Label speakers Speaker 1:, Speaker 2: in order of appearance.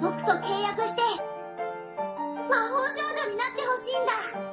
Speaker 1: 僕と契約して、魔法少女になってほしいんだ。